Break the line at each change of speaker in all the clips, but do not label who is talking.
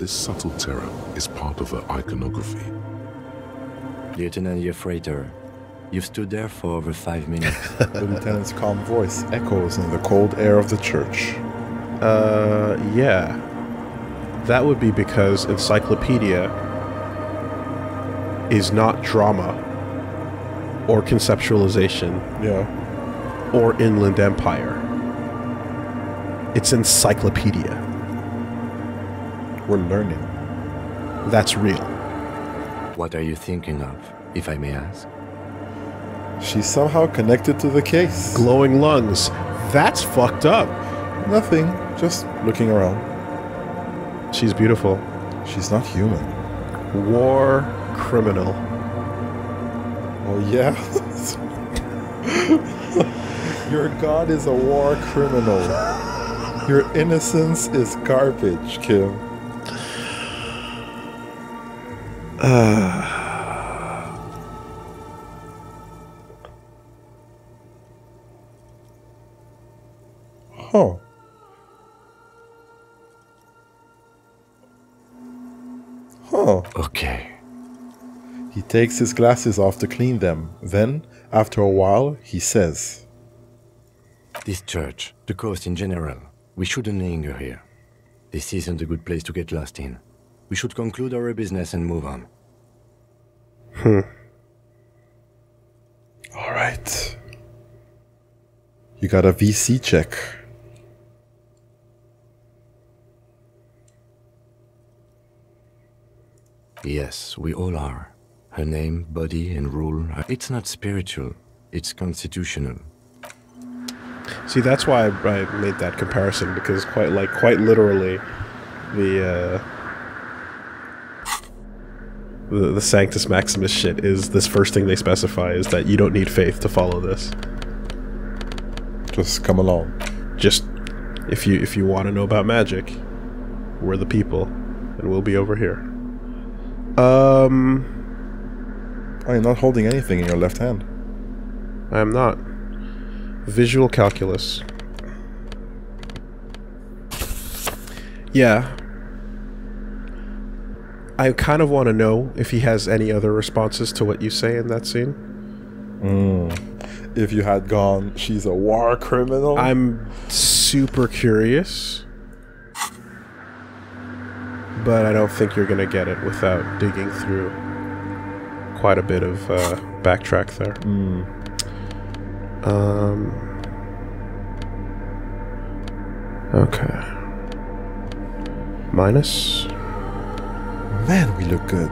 This subtle terror is part of her iconography.
Lieutenant Yefreitor, you've stood there for over five minutes.
The lieutenant's calm voice echoes in the cold air of the church.
Uh, yeah. That would be because Encyclopedia is not drama or conceptualization
Yeah.
or Inland Empire. It's Encyclopedia.
We're learning.
That's real.
what are you thinking of, if I may ask?
She's somehow connected to the case.
Glowing lungs. That's fucked up.
Nothing. Just looking around.
She's beautiful.
She's not human.
War criminal.
Oh yeah. Your god is a war criminal. Your innocence is garbage, Kim. Huh. Huh.
Okay.
He takes his glasses off to clean them. Then, after a while, he says,
This church, the coast in general, we shouldn't linger here. This isn't a good place to get lost in. We should conclude our business and move on. Hmm.
All right. You got a VC check.
Yes, we all are. Her name, body, and rule, uh, it's not spiritual, it's constitutional.
See, that's why I, I made that comparison because quite like quite literally, the uh, the the Sanctus Maximus shit is this first thing they specify is that you don't need faith to follow this.
Just come along.
Just if you if you want to know about magic, we're the people, and we'll be over here. Um,
Oh, you're not holding anything in your left hand.
I am not. Visual calculus. Yeah. I kind of want to know if he has any other responses to what you say in that scene. Hmm.
If you had gone, she's a war criminal.
I'm super curious. But I don't think you're going to get it without digging through quite a bit of uh, backtrack there. Um. Okay. Minus.
Man, we look good.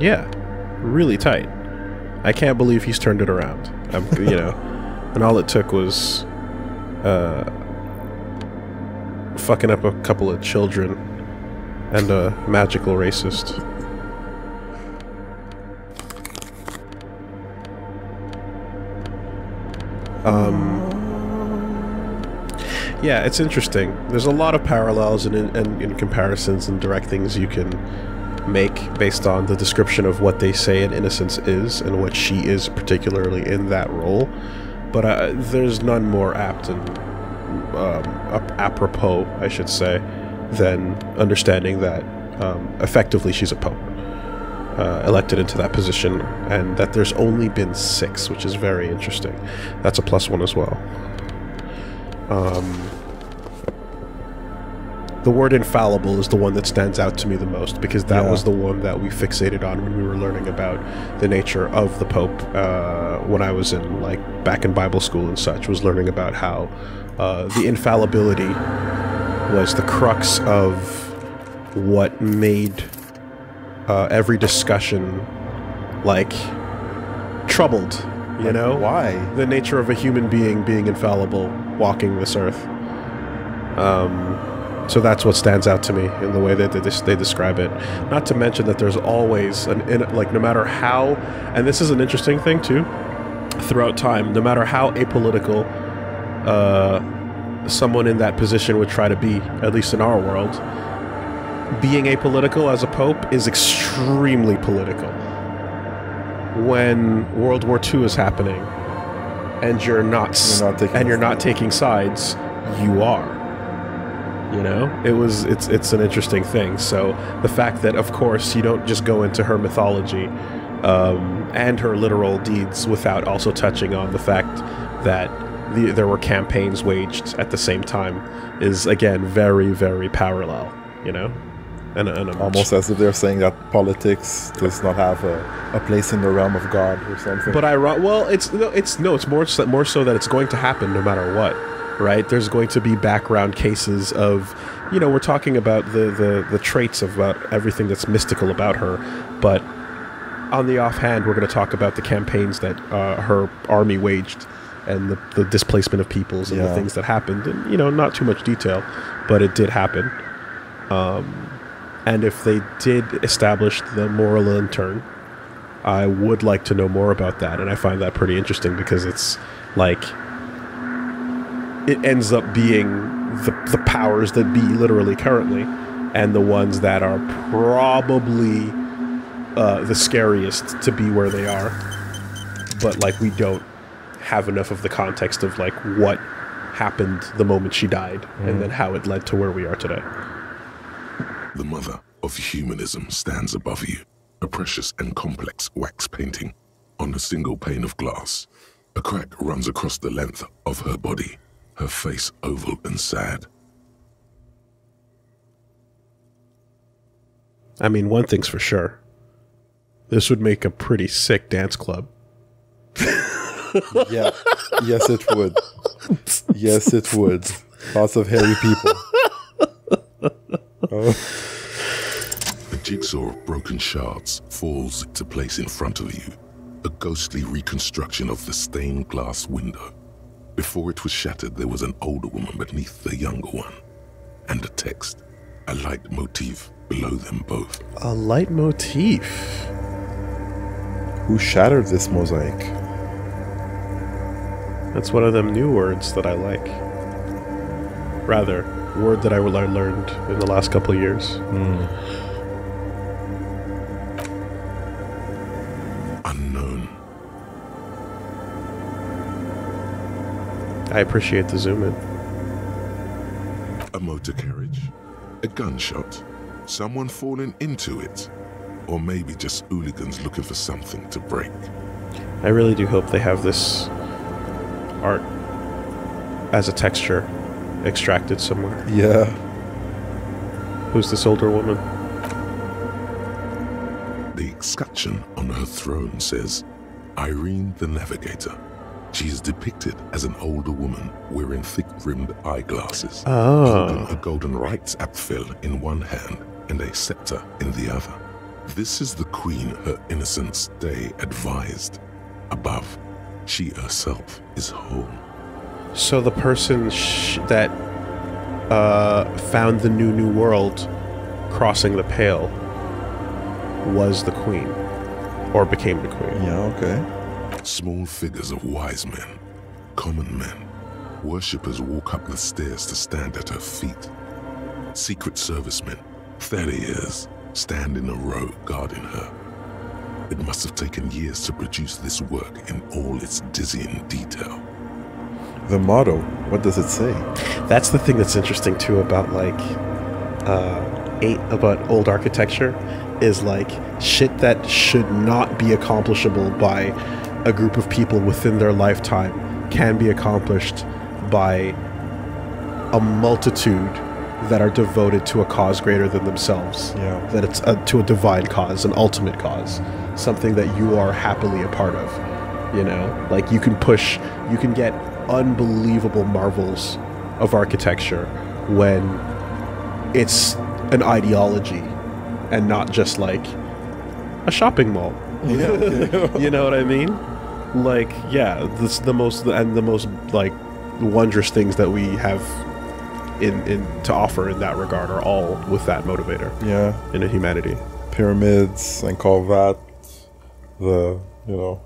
Yeah, really tight. I can't believe he's turned it around. I'm, you know, and all it took was uh, fucking up a couple of children and a magical racist. Yeah, it's interesting. There's a lot of parallels and, and, and comparisons and direct things you can make based on the description of what they say an innocence is and what she is particularly in that role. But uh, there's none more apt and um, ap- apropos, I should say, than understanding that um, effectively she's a pope. Uh, elected into that position, and that there's only been six, which is very interesting. That's a plus one as well. the word infallible is the one that stands out to me the most because that
Yeah.
was the one that we fixated on when we were learning about the nature of the pope uh, when i was in like back in bible school and such was learning about how uh, the infallibility was the crux of what made uh, every discussion like troubled you
Like,
know
why?
the nature of a human being being infallible walking this earth um, so that's what stands out to me in the way that they, des- they describe it. Not to mention that there's always an in, like no matter how, and this is an interesting thing too. Throughout time, no matter how apolitical uh, someone in that position would try to be, at least in our world, being apolitical as a pope is extremely political. When World War II is happening, and you're not,
You're not taking
and you're not taking sides, you are. You know, it was it's it's an interesting thing. So the fact that, of course, you don't just go into her mythology um, and her literal deeds without also touching on the fact that the, there were campaigns waged at the same time is again very very parallel. You know, and, and
Almost as if they're saying that politics does not have a, a place in the realm of God or something.
But I well, it's no, it's no, it's more so- more so that it's going to happen no matter what, right? There's going to be background cases of, you know, we're talking about the the the traits of about everything that's mystical about her, but on the offhand, we're going to talk about the campaigns that uh, her army waged and the, the displacement of peoples and the things that happened. And you know, not too much detail, but it did happen. Um, and if they did establish the Moralintern, I would like to know more about that, and I find that pretty interesting because it's like it ends up being the the powers that be literally currently, and the ones that are probably uh, the scariest to be where they are, but like we don't have enough of the context of like what happened the moment she died, and then how it led to where we are today.
The mother of humanism stands above you, a precious and complex wax painting on a single pane of glass. A crack runs across the length of her body, her face oval and sad.
I mean, one thing's for sure. This would make a pretty sick dance club.
yeah, yes, it would. Yes, it would. Lots of hairy people.
A jigsaw of broken shards falls into place in front of you, a ghostly reconstruction of the stained glass window. Before it was shattered, there was an older woman beneath the younger one, and a text, a light motif below them both.
A leitmotif.
who shattered this mosaic?
That's one of them new words that I like. Rather, word that I learned in the last couple of years. Hmm.
Unknown.
I appreciate the zoom in.
A motor carriage? A gunshot? Someone falling into it? Or maybe just hooligans looking for something to break?
I really do hope they have this art as a texture extracted somewhere.
Yeah,
Who's this older woman?
The escutcheon on her throne says, Irene the Navigator. She is depicted as an older woman wearing thick rimmed eyeglasses, ah. holding
Oh.
a golden Reichsapfel in one hand and a scepter in the other. This is the queen her innocence Dei advised. Above, she herself is whole.
So the person sh- that uh, found the new new world crossing the pale was the queen, or became the queen.
yeah, okay.
Small figures of wise men, common men, worshippers walk up the stairs to stand at her feet. Secret servicemen, theriers, stand in a row guarding her. It must have taken years to produce this work in all its dizzying detail.
The motto, what does it say?
That's the thing that's interesting too about like uh, eight about old architecture is like shit that should not be accomplishable by a group of people within their lifetime can be accomplished by a multitude that are devoted to a cause greater than themselves.
Yeah.
That it's a, to a divine cause, an ultimate cause, something that you are happily a part of. You know, like you can push, you can get unbelievable marvels of architecture when it's an ideology and not just like a shopping mall. Yeah. you know what I mean? Like, yeah, this the most and the most like wondrous things that we have in in to offer in that regard are all with that motivator
Yeah,
in a humanity.
pyramids and call that the, you know,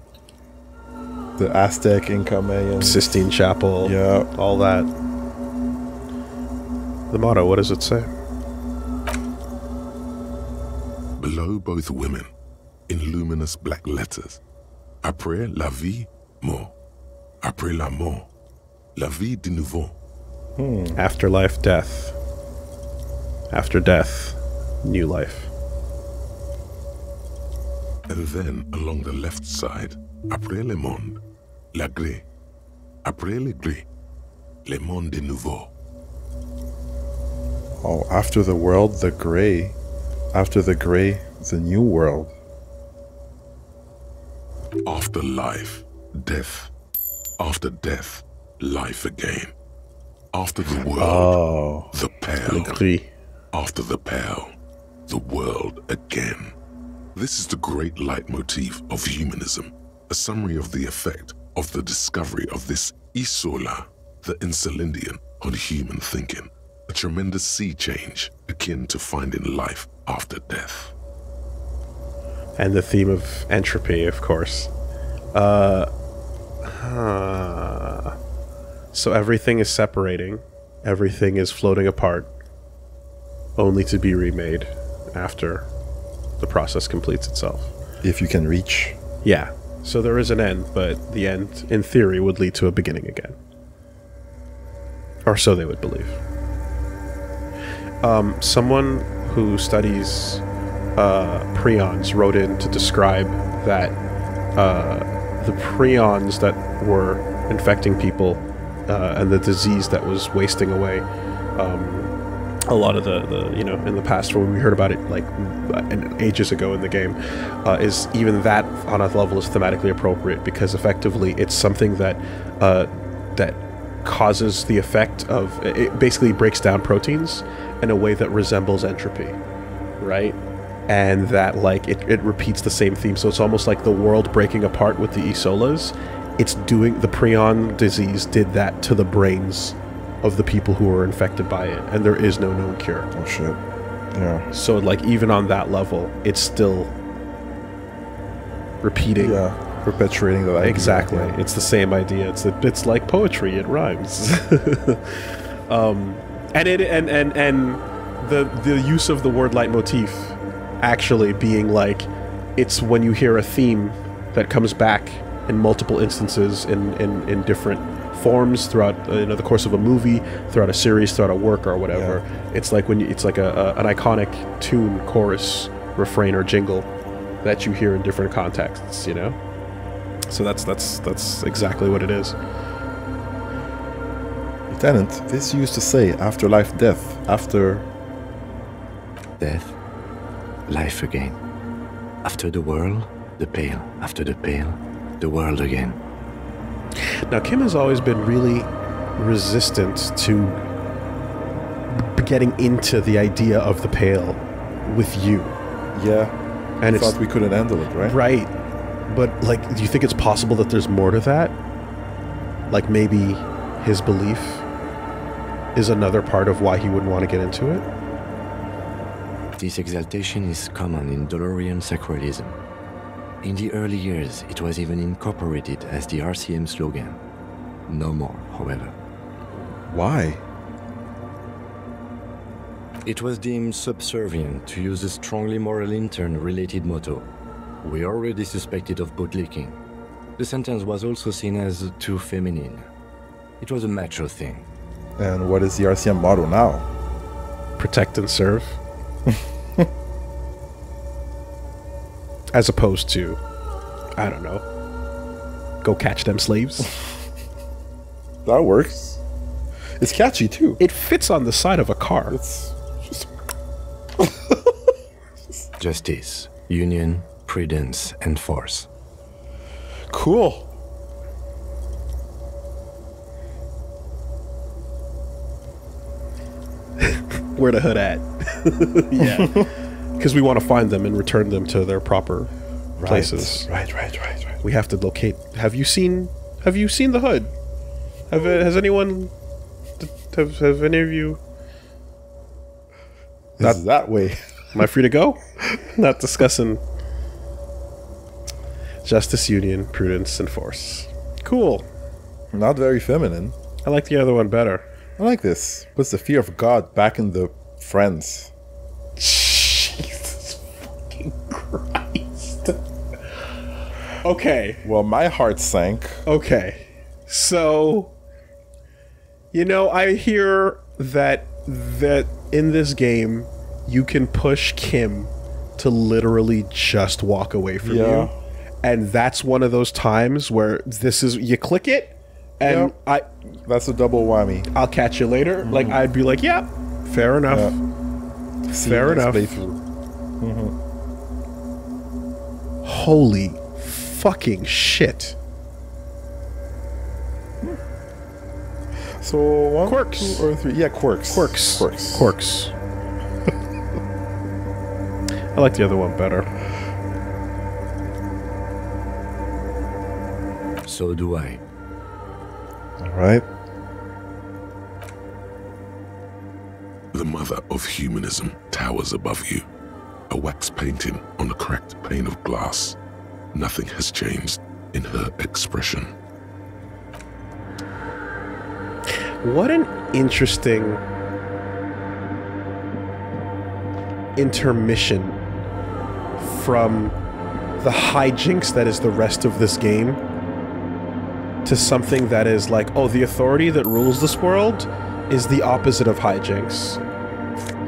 the Aztec Inca Mayan.
Sistine Chapel,
Yeah.
all that. The motto, what does it say?
Below both women, in luminous black letters, Après la vie, mort. Après la mort, la vie de nouveau. Hmm.
Afterlife, death. After death, new life.
And then along the left side, Après le monde, la gré. Après le gré, le monde de nouveau.
Oh, after the world, the gray. After the gray, the new world.
After life, death. After death, life again. After the world,
Oh.
the pale. After the pale, the world again. This is the great leitmotif of humanism, a summary of the effect of the discovery of this Isola, the Insulindian, on human thinking, a tremendous sea change akin to finding life after death.
And the theme of entropy, of course. Uh, huh. So everything is separating, everything is floating apart, only to be remade after the process completes itself.
If you can reach.
Yeah. So there is an end, but the end, in theory, would lead to a beginning again. Or so they would believe. Um, someone who studies uh, prions wrote in to describe that uh, the prions that were infecting people uh, and the disease that was wasting away um, a lot of the, the you know in the past when we heard about it like ages ago in the game uh, is even that on a level is thematically appropriate because effectively it's something that uh, that causes the effect of it basically breaks down proteins in a way that resembles entropy right? And that like it, it repeats the same theme. So it's almost like the world breaking apart with the isolas it's doing the prion disease did that to the brains of the people who are infected by it and there is no known cure
Oh shit. Yeah.
so like even on that level it's still repeating
Yeah. Perpetuating the idea.
exactly
Yeah.
it's the same idea it's it's like poetry it rhymes um and it and and and the the use of the word leitmotif actually being like it's when you hear a theme that comes back in multiple instances in in, in different forms throughout uh, you know the course of a movie throughout a series throughout a work or whatever it's like when you, it's like a, a an iconic tune chorus refrain or jingle that you hear in different contexts you know so that's that's that's exactly what it is.
Lieutenant, this used to say afterlife death. After.
Death, life again. After the world, the pale. After the pale, the world again.
Now Kim has always been really resistant to getting into the idea of the pale with you,
Yeah.
and
I
it's
thought we couldn't handle it, right?
right. But like, do you think it's possible that there's more to that? Like maybe his belief is another part of why he wouldn't want to get into it.
This exaltation is common in Dolorian sacralism. In the early years, it was even incorporated as the RCM slogan. No more, however.
Why?
It was deemed subservient to use a strongly Moralintern related motto. We already suspected of bootlicking. The sentence was also seen as too feminine. It was a macho thing.
And what is the RCM motto now?
protect and serve as opposed to i don't know go catch them slaves
That works. It's catchy too.
it fits on the side of a car
It's just
Justice, union, prudence, and force.
cool.
where the hood at yeah because we want to find them and return them to their proper places
Right, right, right, right.
we have to locate have you seen have you seen the hood have uh, has anyone have, have any of you
Not that way.
Am I free to go? Not discussing justice, union, prudence, and force. Cool.
Not very feminine.
I like the other one better.
I like this. Puts the fear of God back in the friends.
Jesus fucking Okay.
Well, my heart sank.
Okay. So you know, I hear that that in this game you can push Kim to literally just walk away from
Yeah.
you. And that's one of those times where this is you click it and
Yep.
I
That's a double whammy.
I'll catch you later. Mm-hmm. Like I'd be like, "Yeah, fair enough."
Yeah.
Fair enough.
playthrough. Mm-hmm.
Holy fucking shit.
So one,
Quirks.
two, or three. Yeah, quirks.
Quirks.
Quirks.
Quirks. I like the other one better.
So do I.
All right.
The mother of humanism towers above you, a wax painting on a cracked pane of glass. Nothing has changed in her expression.
What an interesting intermission from the hijinks that is the rest of this game to something that is like, oh, the authority that rules this world is the opposite of hijinks.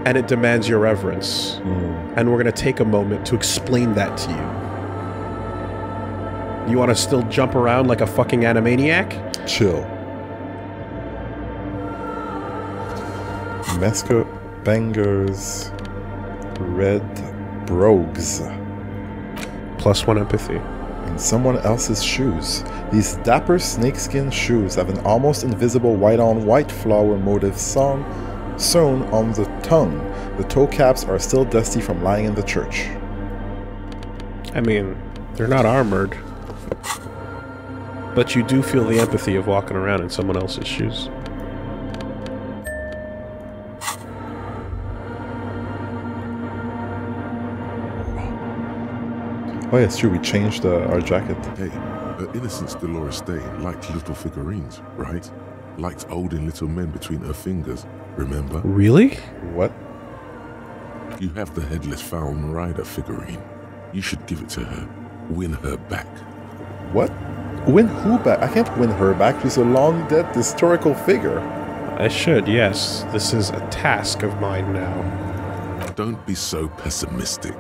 And it demands your reverence. Mm. And we're going to take a moment to explain that to you. You want to still jump around like a fucking animaniac?
Chill. Mesco bangers. Red brogues.
Plus one empathy.
in someone else's shoes. These dapper snakeskin shoes have an almost invisible white on white flower motif sewn, sewn on the tongue. The toe caps are still dusty from lying in the church.
I mean, they're not armored. But you do feel the empathy of walking around in someone else's shoes.
Oh, yeah, it's true. We changed uh, our jacket.
Hey, her innocence Dolores Dei liked little figurines, right? Liked holding little men between her fingers, remember?
Really?
What?
You have the headless Falcon Rider figurine. You should give it to her. Win her back.
What? Win who back? I can't win her back. She's a long dead historical figure.
I should, yes. This is a task of mine now.
Don't be so pessimistic.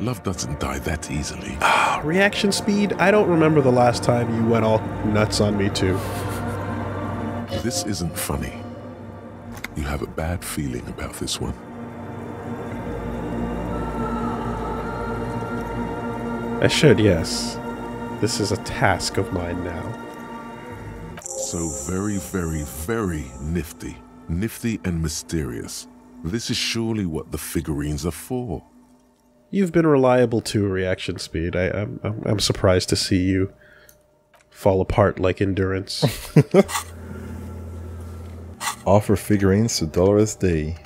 Love doesn't die that easily.
Ah, reaction speed? I don't remember the last time you went all nuts on me, too.
This isn't funny. You have a bad feeling about this one.
I should, yes. This is a task of mine now.
So very, very, very nifty. Nifty and mysterious. This is surely what the figurines are for.
You've been reliable to reaction speed. I, I'm, I'm, I'm surprised to see you fall apart like endurance.
Offer figurines to Dolores Dei.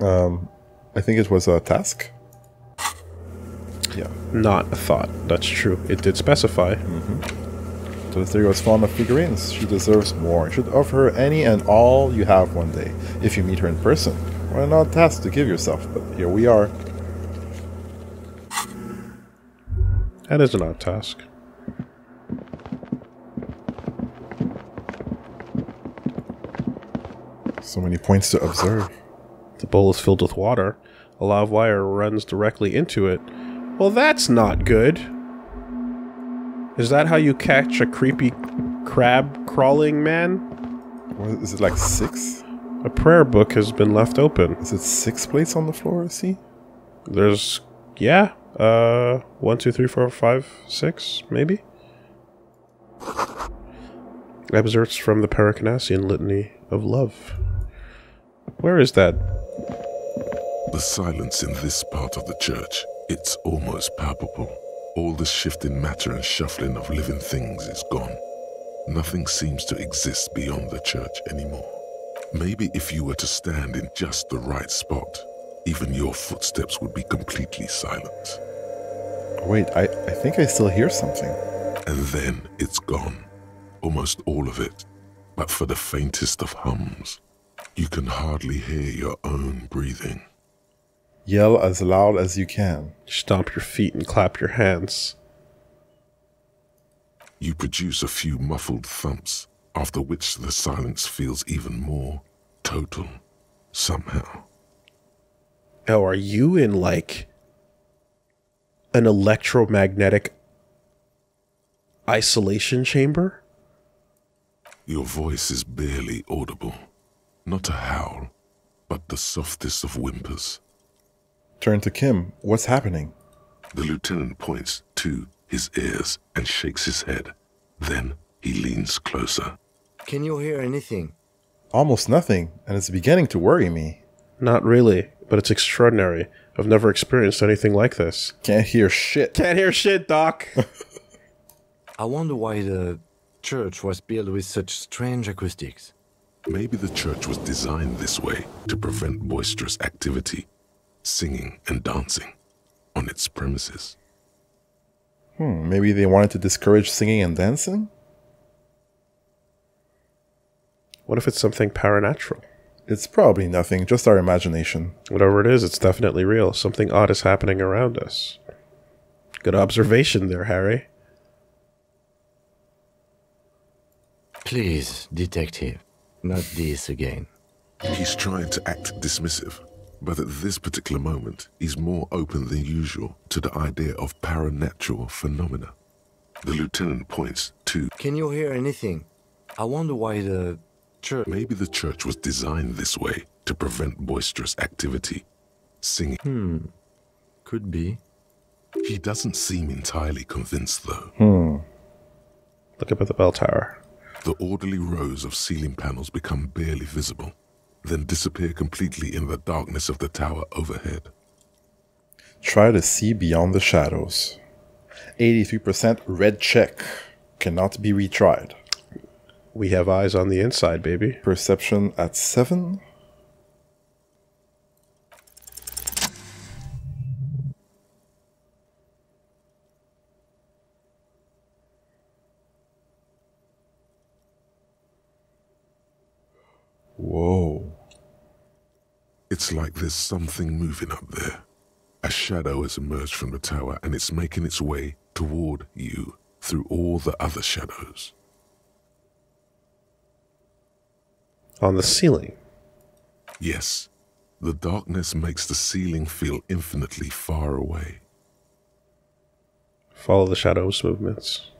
Um, I think it was a task. Yeah.
Not a thought. That's true. It did specify.
Mm-hmm. The Dei was fond of figurines. She deserves more. You should offer her any and all you have one day, if you meet her in person. Well, not a task to give yourself, but here we are.
That is an odd task.
So many points to observe.
The bowl is filled with water. A live wire runs directly into it. Well, that's not good. Is that how you catch a creepy crab crawling man?
What, is it like six?
A prayer book has been left open.
Is it six plates on the floor? See?
There's, yeah, uh, one, two, three, four, five, six, maybe? Excerpts from the Paracanassian Litany of Love. Where is that?
The silence in this part of the church, it's almost palpable. All the shifting matter and shuffling of living things is gone. Nothing seems to exist beyond the church anymore. Maybe if you were to stand in just the right spot, even your footsteps would be completely silent.
Wait, I, I think I still hear something.
And then it's gone. Almost all of it. But for the faintest of hums, you can hardly hear your own breathing.
Yell as loud as you can.
Stomp your feet and clap your hands.
You produce a few muffled thumps, after which the silence feels even more total, somehow.
Oh, are you in like an electromagnetic isolation chamber?
Your voice is barely audible. Not a howl, but the softest of whimpers.
Turn to Kim. What's happening?
The lieutenant points to his ears and shakes his head. Then he leans closer.
Can you hear anything?
Almost nothing, and it's beginning to worry me.
Not really, but it's extraordinary. I've never experienced anything like this.
Can't hear shit.
Can't hear shit, Doc.
I wonder why the church was built with such strange acoustics.
Maybe the church was designed this way to prevent boisterous activity, singing and dancing, on its premises.
Hmm, maybe they wanted to discourage singing and dancing?
what if it's something paranatural?
It's probably nothing, just our imagination.
Whatever it is, it's definitely real. Something odd is happening around us. Good observation there, Harry.
Please, detective, not this again.
He's trying to act dismissive, but at this particular moment, he's more open than usual to the idea of paranatural phenomena. The lieutenant points to
Can you hear anything? I wonder why the church.
maybe the church was designed this way to prevent boisterous activity, singing.
Hmm. Could be.
He doesn't seem entirely convinced, though.
Hmm.
Look up at the bell tower.
The orderly rows of ceiling panels become barely visible, then disappear completely in the darkness of the tower overhead.
Try to see beyond the shadows. 83% red check. Cannot be retried.
We have eyes on the inside, baby.
Perception at 7. Whoa.
It's like there's something moving up there. A shadow has emerged from the tower and it's making its way toward you through all the other shadows.
On the ceiling.
Yes, the darkness makes the ceiling feel infinitely far away.
Follow the shadow's movements.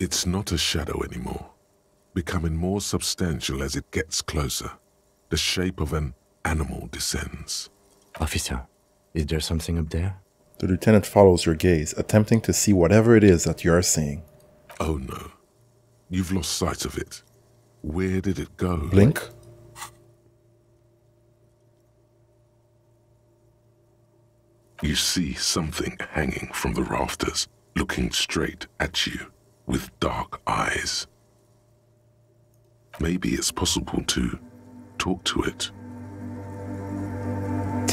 It's not a shadow anymore, becoming more substantial as it gets closer. The shape of an animal descends.
Officer, is there something up there?
The lieutenant follows your gaze, attempting to see whatever it is that you are seeing.
Oh no, you've lost sight of it. Where did it go?
Blink.
You see something hanging from the rafters, looking straight at you with dark eyes. Maybe it's possible to talk to it.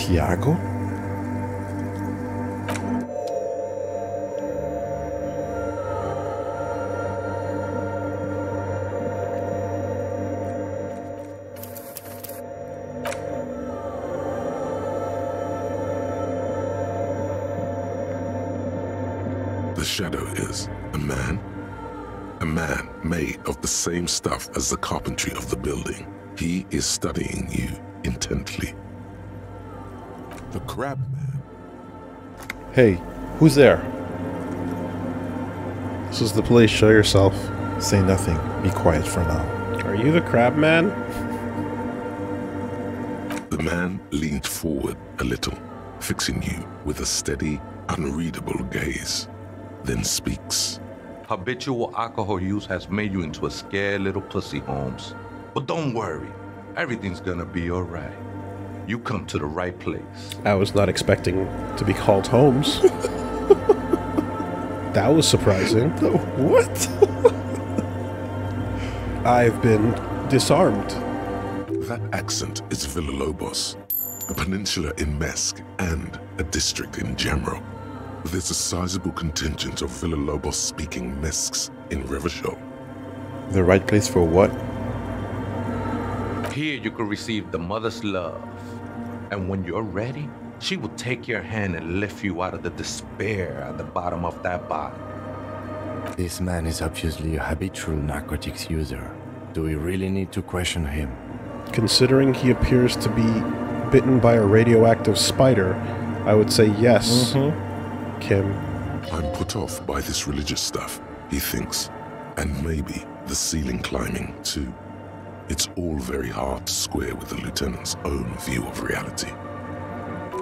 Tiago?
The shadow is a man. A man made of the same stuff as the carpentry of the building. He is studying you intently. The crab man.
Hey, who's there?
This is the police. Show yourself.
Say nothing. Be quiet for now.
Are you the crab man?
The man leaned forward a little, fixing you with a steady, unreadable gaze, then speaks.
Habitual alcohol use has made you into a scared little pussy, Holmes. But don't worry, everything's gonna be alright. You come to the right place.
I was not expecting to be called Holmes. that was surprising.
What?
I've been disarmed.
That accent is Villalobos, a peninsula in Mesque and a district in Jamrock. There's a sizable contingent of Villalobos speaking Mesques in Revachol.
the right place for what?
Here you can receive the mother's love. And when you're ready, She will take your hand and lift you out of the despair at the bottom of that bottle.
This man is obviously a habitual narcotics user. Do we really need to question him?
Considering he appears to be bitten by a radioactive spider, I would say yes, mm-hmm. Kim.
I'm put off by this religious stuff, he thinks. And maybe the ceiling climbing, too. It's all very hard to square with the lieutenant's own view of reality.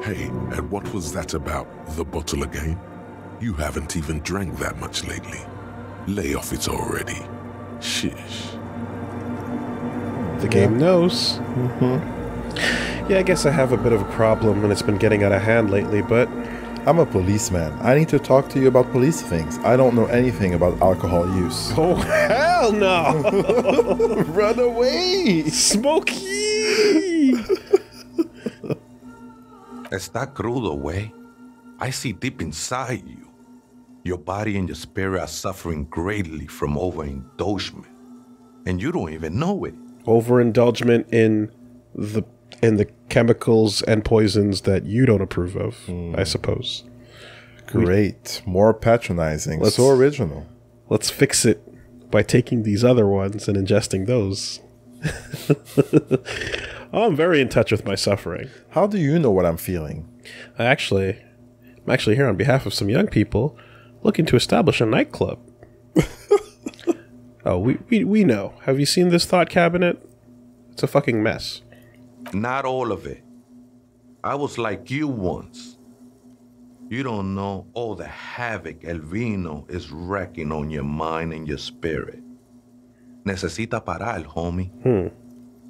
Hey, and what was that about, the bottle again? You haven't even drank that much lately. Lay off it already. Shish.
The game knows. Mm-hmm. Yeah, I guess I have a bit of a problem and it's been getting out of hand lately, but
I'm a policeman. I need to talk to you about police things. I don't know anything about alcohol use.
Oh, hell no!
Run away!
Smokey!
Está crudo, way. I see deep inside you. Your body and your spirit are suffering greatly from overindulgence. And you don't even know it.
Overindulgence in the in the chemicals and poisons that you don't approve of, I hmm. suppose.
Great. More patronizing.
Let's-
so original.
Let's fix it by taking these other ones and ingesting those. oh, I'm very in touch with my suffering.
How do you know what I'm feeling?
I actually, I'm actually here on behalf of some young people looking to establish a nightclub. oh, we, we we know. Have you seen this thought cabinet? It's a fucking mess.
Not all of it. I was like you once. You don't know all the havoc El Vino is wrecking on your mind and your spirit. Necesita parar, homie. Hmm.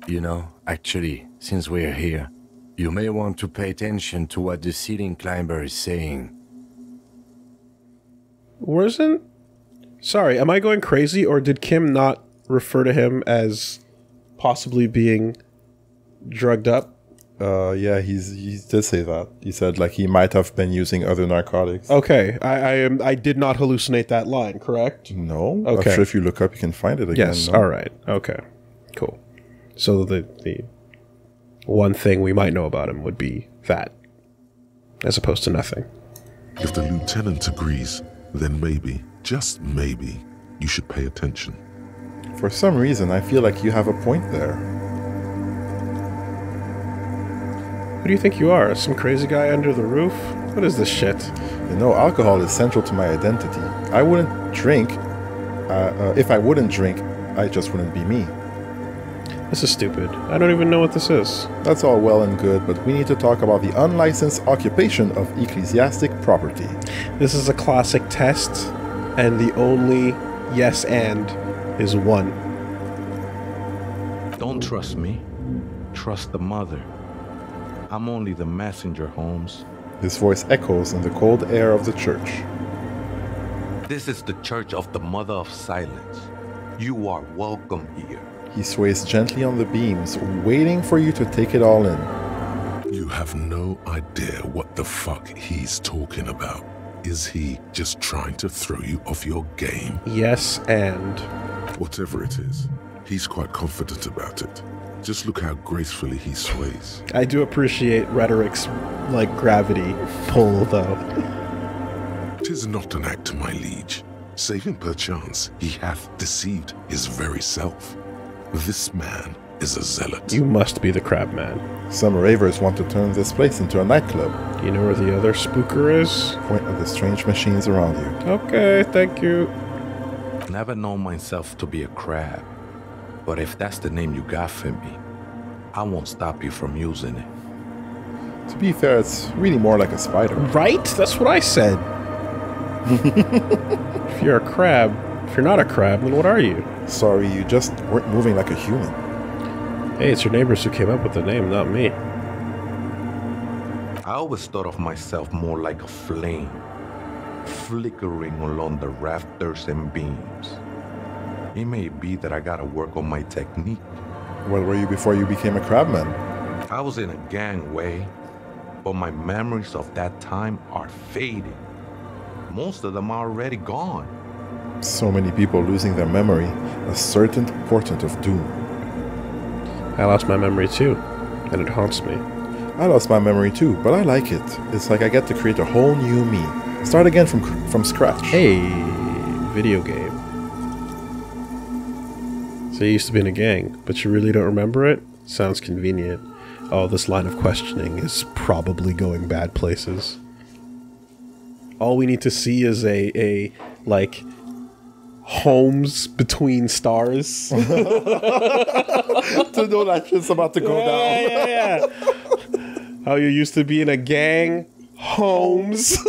You know, actually, since we're here, you may want to pay attention to what the ceiling climber is saying.
Wasn't? Sorry, am I going crazy, or did Kim not refer to him as possibly being drugged up?
Uh, yeah, he's he did say that. He said like he might have been using other narcotics.
Okay, I I, am, I did not hallucinate that line, correct?
No,
Okay.
I'm sure if you look up, you can find it again.
Yes.
no?
All right. Okay. Cool. So the the one thing we might know about him would be that, as opposed to nothing.
If the lieutenant agrees, then maybe, just maybe, you should pay attention.
For some reason, I feel like you have a point there.
Who do you think you are? Some crazy guy under the roof? What is this shit?
You know, alcohol is central to my identity. I wouldn't drink. Uh, uh, if I wouldn't drink, I just wouldn't be me.
This is stupid. I don't even know what this is.
That's all well and good, but we need to talk about the unlicensed occupation of ecclesiastic property.
This is a classic test, and the only yes and is one.
Don't trust me. Trust the mother. I'm only the messenger, Holmes.
His voice echoes in the cold air of the church.
This is the church of the Mother of Silence. You are welcome here.
He sways gently on the beams, waiting for you to take it all in.
You have no idea what the fuck he's talking about. Is he just trying to throw you off your game?
Yes and.
Whatever it is, he's quite confident about it. Just look how gracefully he sways.
I do appreciate rhetoric's like gravity pull though.
Tis not an act, my liege. Saving perchance, he hath deceived his very self. This man is a zealot.
You must be the crab man.
Some ravers want to turn this place into a nightclub.
Do you know where the other spooker is?
Point of the strange machines around you.
Okay, thank you.
Never known myself to be a crab. But if that's the name you got for me, I won't stop you from using it.
To be fair, it's really more like a spider.
Right? That's what I said. if you're a crab, if you're not a crab, then what are you?
Sorry, you just weren't moving like a human.
Hey, it's your neighbors who came up with the name, not me.
I always thought of myself more like a flame, flickering along the rafters and beams. It may be that I gotta work on my technique.
What were you before you became a crabman?
I was in a gangway, but my memories of that time are fading. Most of them are already gone.
So many people losing their memory, a certain portent of doom.
I lost my memory too, and it haunts me.
I lost my memory too, but I like it. It's like I get to create a whole new me. Start again from from scratch.
Hey, video game. So you used to be in a gang, but you really don't remember it? Sounds convenient. Oh, this line of questioning is probably going bad places. All we need to see is a a like homes between stars.
to know that shit's about to go down.
yeah, yeah. How you used to be in a gang, homes.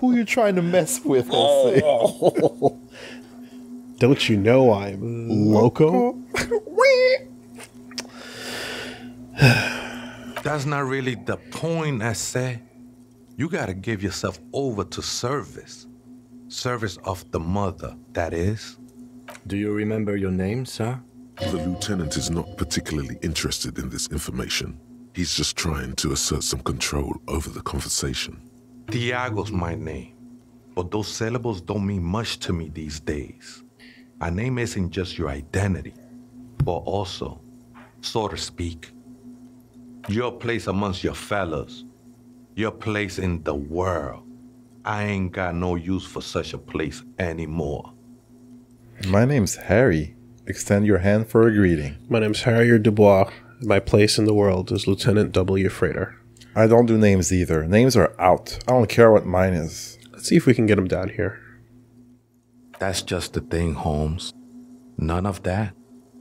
Who are you trying to mess with? I'll say. Oh.
Don't you know I'm loco?
That's not really the point, I say. You gotta give yourself over to service. Service of the mother, that is.
Do you remember your name, sir?
The lieutenant is not particularly interested in this information. He's just trying to assert some control over the conversation.
Tiago's my name. But those syllables don't mean much to me these days. A name isn't just your identity, but also, so to speak, your place amongst your fellows, your place in the world. I ain't got no use for such a place anymore.
My name's Harry. Extend your hand for a greeting.
My name's Harrier Dubois. My place in the world is Lieutenant Double-Yefreitor.
I don't do names either. Names are out. I don't care what mine is.
Let's see if we can get him down here.
That's just the thing, Holmes. None of that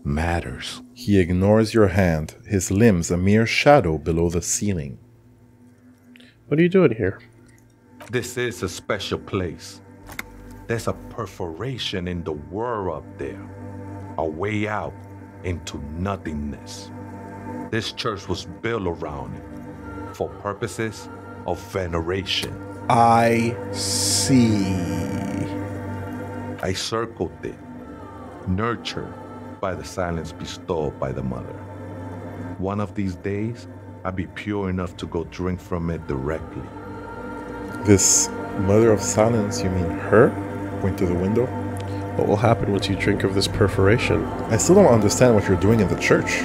matters.
He ignores your hand, his limbs a mere shadow below the ceiling.
What are you doing here?
This is a special place. There's a perforation in the world up there, a way out into nothingness. This church was built around it for purposes of veneration.
I see.
I circled it, nurtured by the silence bestowed by the mother. One of these days, I'll be pure enough to go drink from it directly.
This mother of silence, you mean her? Point to the window.
What will happen once you drink of this perforation?
I still don't understand what you're doing in the church.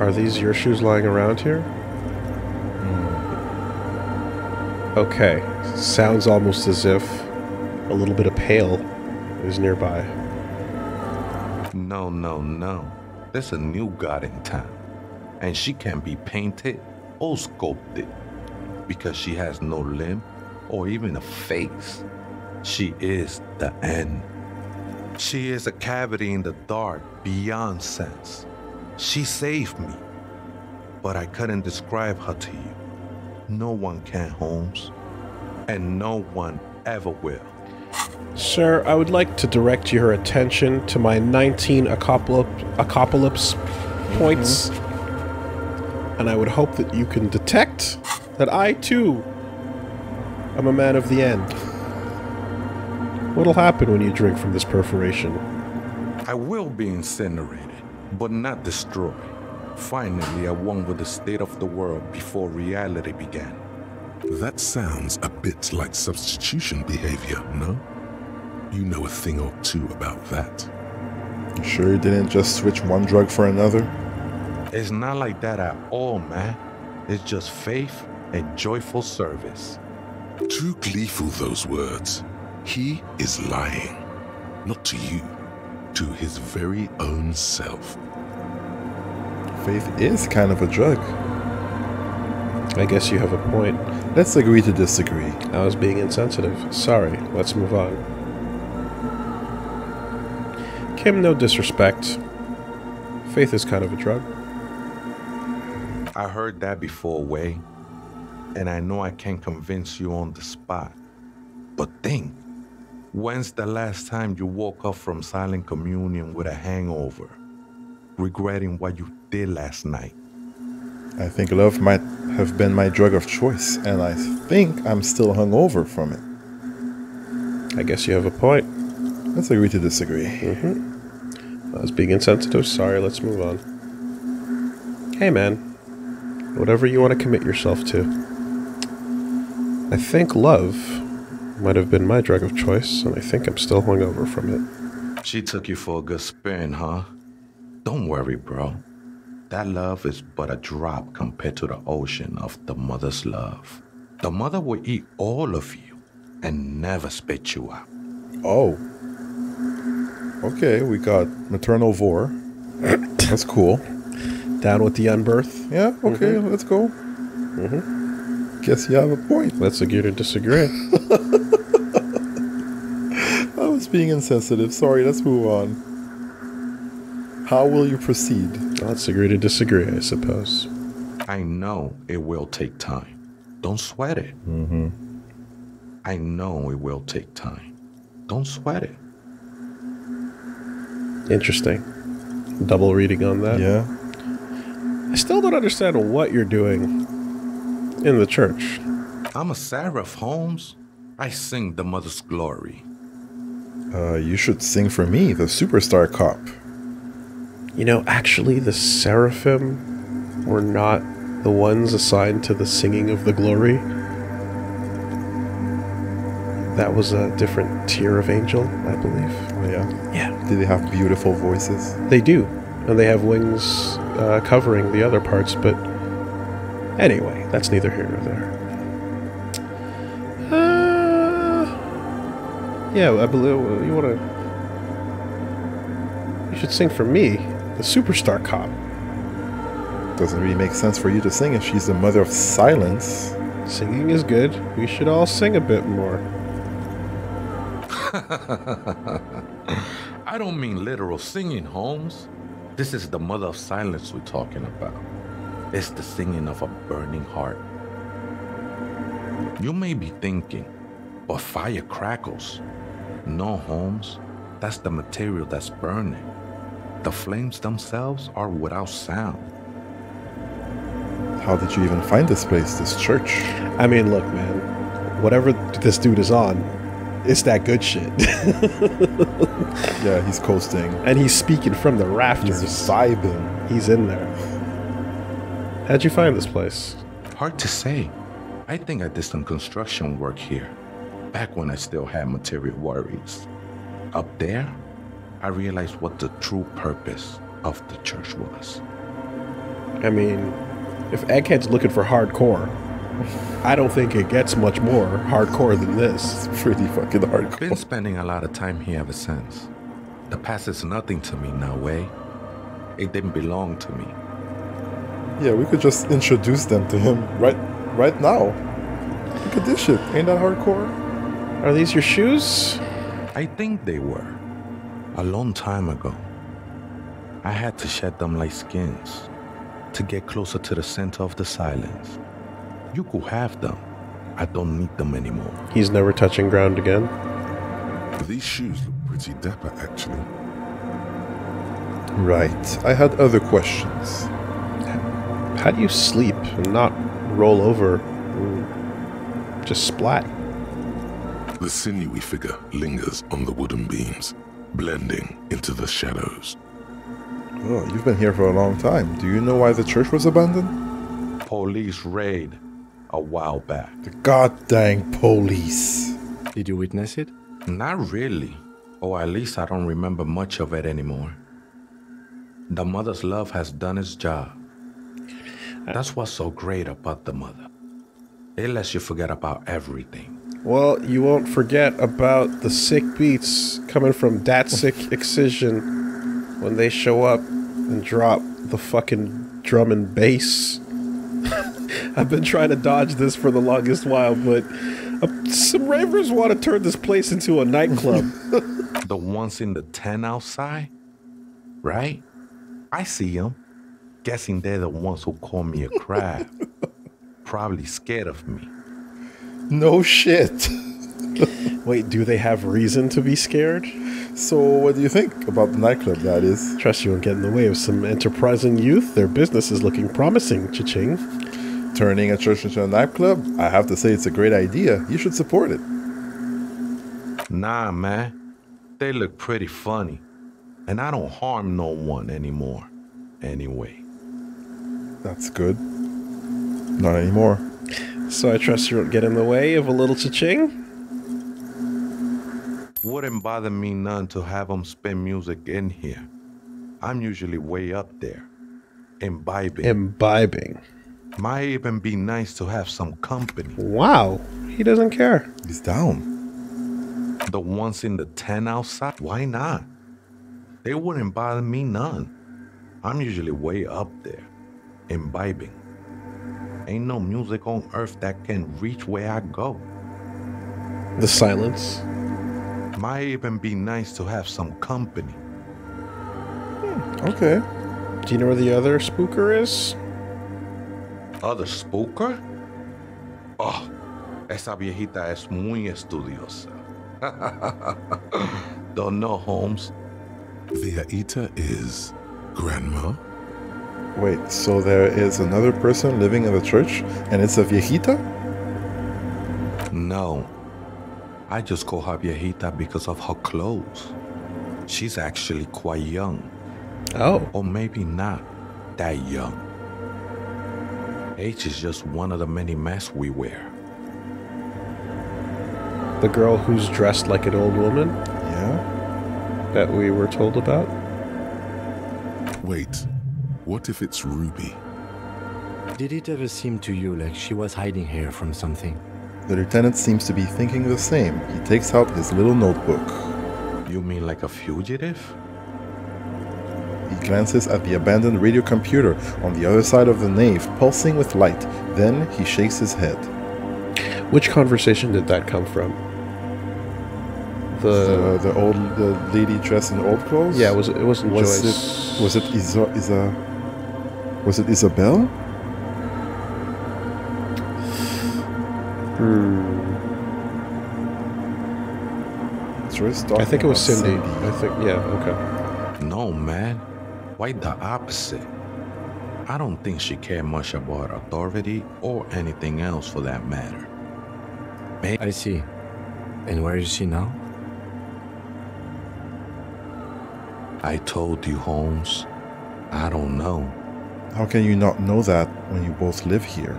Are these your shoes lying around here? Hmm. Okay. Sounds almost as if a little bit of pale is nearby.
No, no, no. There's a new god in town, and she can be painted or sculpted because she has no limb or even a face. She is the end. She is a cavity in the dark beyond sense. She saved me, but I couldn't describe her to you. No one can, Holmes, and no one ever will.
Sir, I would like to direct your attention to my 19 apocalypse, apocalypse points. Mm-hmm. And I would hope that you can detect that I too am a man of the end. What'll happen when you drink from this perforation?
I will be incinerated, but not destroyed. Finally, I won with the state of the world before reality began.
That sounds a bit like substitution behavior, no? You know a thing or two about that.
You sure you didn't just switch one drug for another?
It's not like that at all, man. It's just faith and joyful service.
Too gleeful, those words. He is lying. Not to you, to his very own self.
Faith is kind of a drug.
I guess you have a point.
Let's agree to disagree.
I was being insensitive. Sorry, let's move on. Kim, no disrespect. Faith is kind of a drug.
I heard that before, Way, and I know I can't convince you on the spot. But think, when's the last time you woke up from silent communion with a hangover, regretting what you did last night?
I think love might have been my drug of choice, and I think I'm still hungover from it.
I guess you have a point.
Let's agree to disagree. Mm-hmm.
I was being insensitive. Sorry, let's move on. Hey, man. Whatever you want to commit yourself to. I think love might have been my drug of choice, and I think I'm still hungover from it.
She took you for a good spin, huh? Don't worry, bro. That love is but a drop compared to the ocean of the mother's love. The mother will eat all of you and never spit you out.
Oh. Okay, we got maternal vor. That's cool.
Down with the unbirth.
Yeah, okay, mm-hmm. let's go. Mm-hmm. Guess you have a point.
Let's agree to disagree.
I was being insensitive. Sorry, let's move on. How will you proceed?
Let's agree to disagree, I suppose.
I know it will take time. Don't sweat it. Mm-hmm. I know it will take time. Don't sweat it.
Interesting. Double reading on that.
Yeah.
I still don't understand what you're doing in the church.
I'm a seraph, Holmes. I sing the mother's glory.
Uh, you should sing for me, the superstar cop.
You know, actually, the seraphim were not the ones assigned to the singing of the glory. That was a different tier of angel, I believe.
Oh, yeah.
Yeah.
Do they have beautiful voices?
They do. And they have wings uh, covering the other parts, but anyway, that's neither here nor there. Uh, yeah, I believe you want to. You should sing for me, the superstar cop.
Doesn't really make sense for you to sing if she's the mother of silence.
Singing is good. We should all sing a bit more.
I don't mean literal singing, Holmes. This is the mother of silence we're talking about. It's the singing of a burning heart. You may be thinking, but fire crackles. No, Holmes. That's the material that's burning. The flames themselves are without sound.
How did you even find this place, this church?
I mean, look, man. Whatever this dude is on, it's that good shit.
Yeah, he's coasting.
and he's speaking from the
He's
rafters.
vibing.
He's in there. How'd you find this place?
Hard to say. I think I did some construction work here, back when I still had material worries. Up there, I realized what the true purpose of the church was.
I mean, if Egghead's looking for hardcore, I don't think it gets much more hardcore than this.
It's pretty fucking
Been
hardcore.
Been spending a lot of time here ever since. The past is nothing to me now, way. It didn't belong to me.
Yeah, we could just introduce them to him right right now. Look at this shit. Ain't that hardcore?
Are these your shoes?
I think they were. A long time ago. I had to shed them like skins to get closer to the center of the silence. You could have them. I don't need them anymore.
He's never touching ground again.
These shoes look pretty dapper, actually.
Right. I had other questions.
How do you sleep and not roll over and just splat?
The sinewy figure lingers on the wooden beams, blending into the shadows.
Oh, you've been here for a long time. Do you know why the church was abandoned?
Police raid a while back.
The goddamn police.
Did you witness it?
Not really, or at least I don't remember much of it anymore. The mother's love has done its job. That's what's so great about the mother. It lets you forget about everything.
Well, you won't forget about the sick beats coming from that sick excision when they show up and drop the fucking drum and bass. I've been trying to dodge this for the longest while, but uh, some ravers want to turn this place into a nightclub.
The ones in the tent outside, right? I see them. Guessing they're the ones who call me a crab. Probably scared of me.
No shit.
Wait, do they have reason to be scared?
So, what do you think about the nightclub, that is?
Trust you won't get in the way of some enterprising youth. Their business is looking promising, cha-ching.
Turning a church into a nightclub? I have to say it's a great idea. You should support it.
Nah, man. They look pretty funny. And I don't harm no one anymore. Anyway.
That's good. Not anymore.
So I trust you won't get in the way of a little cha-ching?
Wouldn't bother me none to have them spin music in here. I'm usually way up there. imbibing.
Imbibing.
Might even be nice to have some company.
Wow. He doesn't care.
He's down.
The ones in the tent outside, why not? They wouldn't bother me none. I'm usually way up there, imbibing. Ain't no music on earth that can reach where I go.
The silence.
Might even be nice to have some company.
Hmm, okay.
Do you know where the other spooker is?
Other spooker? Oh, esa viejita es muy estudiosa. Don't know, Holmes.
Viejita is grandma?
Wait, so there is another person living in the church, and it's a viejita?
No. I just call her viejita because of her clothes. She's actually quite young.
Oh.
Or maybe not that young. Age is just one of the many masks we wear.
The girl who's dressed like an old woman
Yeah.
that we were told about?
Wait, what if it's Ruby?
Did it ever seem to you like she was hiding here from something?
The lieutenant seems to be thinking the same. He takes out his little notebook.
You mean like a fugitive?
He glances at the abandoned radio computer on the other side of the nave, pulsing with light. Then he shakes his head.
Which conversation did that come from? The,
The, the old the lady dressed in old clothes?
yeah, was it, it wasn't
was
Joyce.
it was it Isa, Isa was it Isabel? Joyce
Hmm. I think it was
talking
Cindy. I think yeah, okay.
No, man. Quite the opposite. I don't think she cared much about authority or anything else for that matter.
I see. And where is she now?
I told you, Holmes. I don't know.
How can you not know that when you both live here?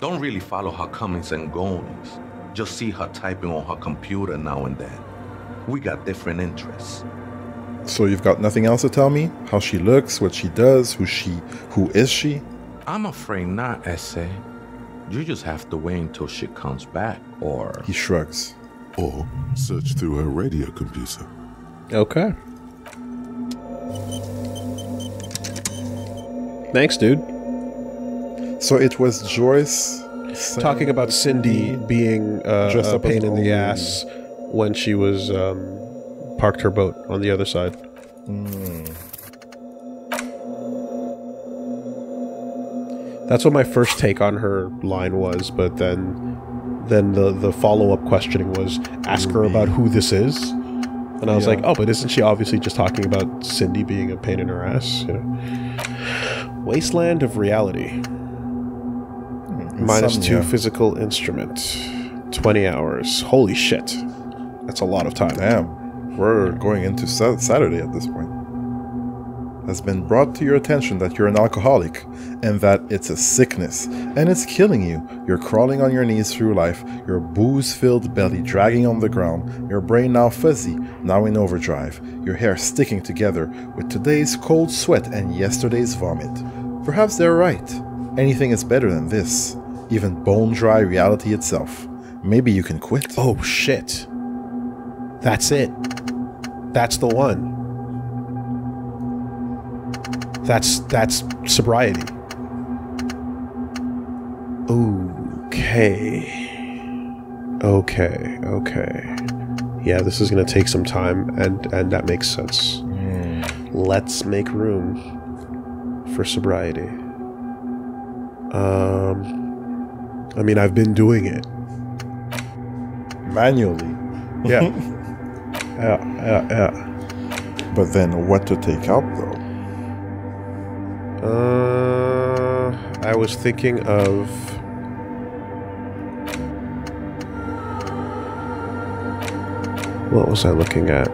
Don't really follow her comings and goings. Just see her typing on her computer now and then. We got different interests.
So you've got nothing else to tell me? How she looks, what she does, who she who is she?
I'm afraid not, Ese. You just have to wait until she comes back, or
He shrugs.
Or search through her radio computer.
Okay. Thanks, dude.
So it was Joyce
Talking about Cindy being uh, a pain in the ass when she was um, parked her boat on the other side. That's what my first take on her line was, but then then the the follow up questioning was ask her about who this is, and I was
Yeah.
like, oh, but isn't she obviously just talking about Cindy being a pain in her ass? You know? Wasteland of reality. Hmm, Minus two physical instrument. 20 hours. Holy shit. That's a lot of time.
Damn, we're going into Saturday at this point. Has been brought to your attention that you're an alcoholic and that it's a sickness and it's killing you. You're crawling on your knees through life, your booze filled belly dragging on the ground, your brain now fuzzy, now in overdrive, your hair sticking together with today's cold sweat and yesterday's vomit. Perhaps they're right. Anything is better than this, even bone dry reality itself. Maybe you can quit.
Oh shit. That's it. That's the one. That's that's sobriety. Okay. Okay, okay. Yeah, this is gonna take some time and and that makes sense. Let's make room for sobriety. Um I mean I've been doing it.
Manually.
Yeah. yeah, yeah, yeah.
But then what to take out though?
Uh, I was thinking of. What was I looking at?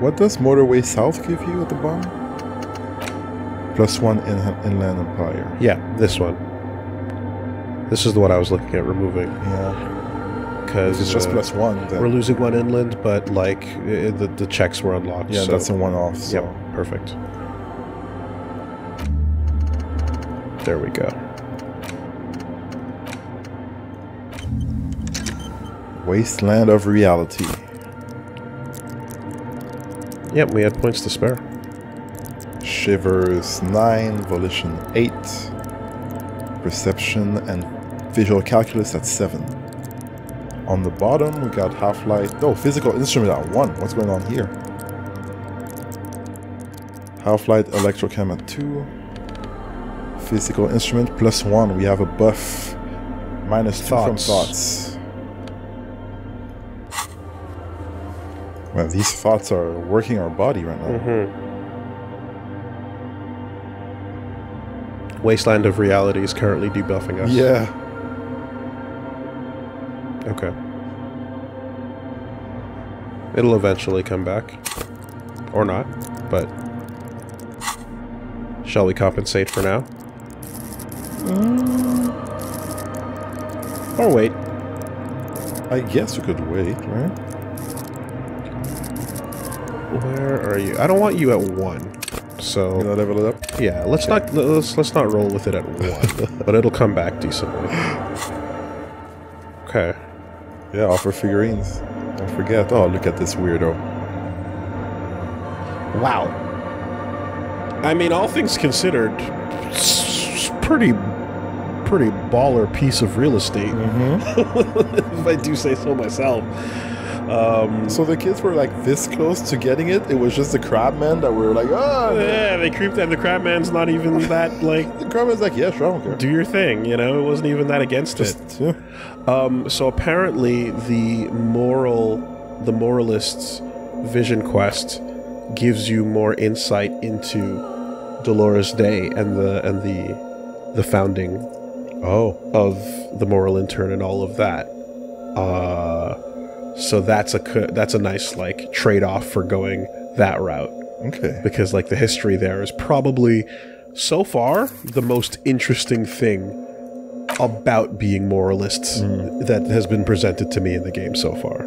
What does Motorway South give you at the bottom? Plus one in Inland Empire.
Yeah, this one. This is the one I was looking at removing.
Yeah.
because
It's just
uh,
plus one. Then.
We're losing one inland, but like i the the checks were unlocked.
yeah,
so-
that's a one-off. So.
Yep, perfect. There we go.
Wasteland of Reality.
Yep, we had points to spare.
Shivers 9, Volition 8, Perception and Visual Calculus at 7. On the bottom, we got Half Light. No, oh, Physical Instrument at 1. What's going on here? Half Light Electrochem at 2. Physical Instrument plus 1. We have a buff. Minus 2 from
Thoughts.
Thoughts. Well, these thoughts are working our body right now.
Mm-hmm. Wasteland of Reality is currently debuffing us.
Yeah.
Okay. It'll eventually come back. Or not, but. Shall we compensate for now? Mm. Or wait.
I guess we could wait, right?
Where are you? I don't want you at one. So
You know, level it up.
yeah, let's not let's let's not roll with it at one, but it'll come back decently. Okay.
Yeah, offer figurines. Don't forget. Oh, look at this weirdo.
Wow. I mean, all things considered, pretty pretty baller piece of real estate, if I do say so myself. Um,
So the kids were like this close to getting it. It was just the crabmen that were like, ah.
yeah, they creeped and the crabman's not even that like
The crabman's like, yeah, sure, I don't care.
do your thing, you know. It wasn't even that against it.
Yeah.
Um, so apparently, the moral, the moralist's vision quest gives you more insight into Dolores Dei and the and the the founding
Oh,
of the Moralintern and all of that. Uh, so that's a that's a nice like trade off for going that route
okay.
because like the history there is probably so far the most interesting thing about being moralists that has been presented to me in the game so far.